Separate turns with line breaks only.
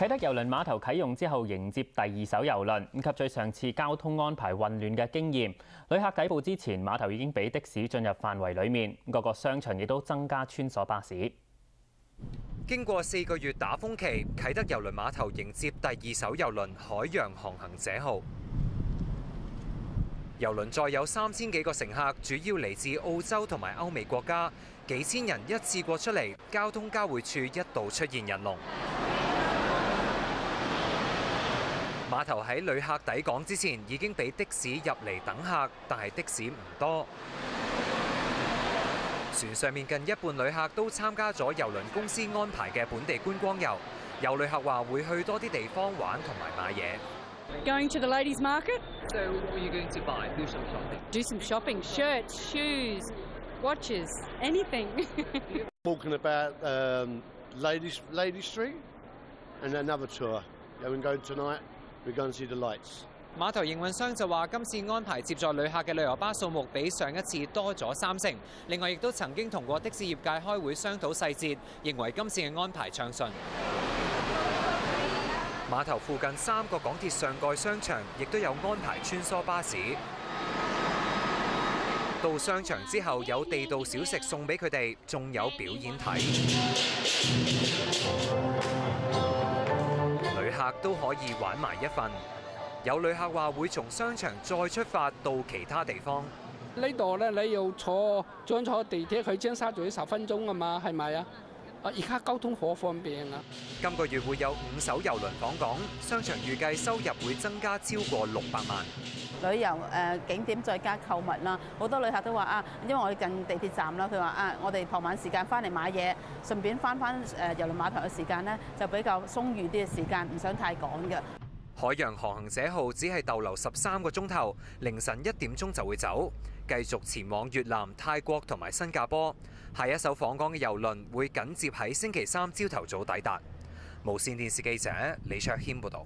啟德郵輪碼頭啟用之後，迎接第二艘郵輪，以及最上次交通安排混亂嘅經驗，旅客抵埗之前，碼頭已經俾的士進入範圍裡面，各個商場亦都增加穿梭巴士。
經過四個月打風期，啟德郵輪碼頭迎接第二艘郵輪海洋航行者號。郵輪載有三千幾個乘客，主要嚟自澳洲同埋歐美國家，幾千人一次過出嚟，交通交匯處一度出現人龍。碼頭喺旅客抵港之前已經俾的士入嚟等客，但係的士唔多。船上面近一半旅客都參加咗郵輪公司安排嘅本地觀光遊，有旅客話會去多啲地方玩同埋買嘢。
Going to the ladies' market?
So what are you going to buy? Do some shopping.
Do some shopping. Shirts, shoes, watches, anything.
Walking about um, Ladies Lady Street and another tour. Yeah, we're going tonight. We're going to see the lights.
碼頭營運商就話，今次安排接載旅客嘅旅遊巴數目比上一次多咗三成。另外，亦都曾經同過的士業界開會商討細節，認為今次嘅安排暢順。碼頭附近三個港鐵上蓋商場亦都有安排穿梭巴士。到商場之後，有地道小食送俾佢哋，仲有表演睇。旅客都可以玩埋一份。有旅客話會從商場再出發到其他地方。
呢度咧，你要坐想坐地鐵去尖沙咀十分鐘啊嘛，係咪啊？啊，而家交通好方便啊！
今個月會有五艘郵輪訪港，商場預計收入會增加超過六百萬。
旅遊誒景點再加購物啦，好多旅客都話啊，因為我哋近地鐵站啦，佢話啊，我哋傍晚時間翻嚟買嘢，順便翻翻誒郵輪碼頭嘅時間呢，就比較鬆裕啲嘅時間，唔想太趕嘅。
海洋航行者號只係逗留十三個鐘頭，凌晨一點鐘就會走，繼續前往越南、泰國同埋新加坡。下一艘訪港嘅遊輪會緊接喺星期三朝頭早抵達。無線電視記者李卓軒報導。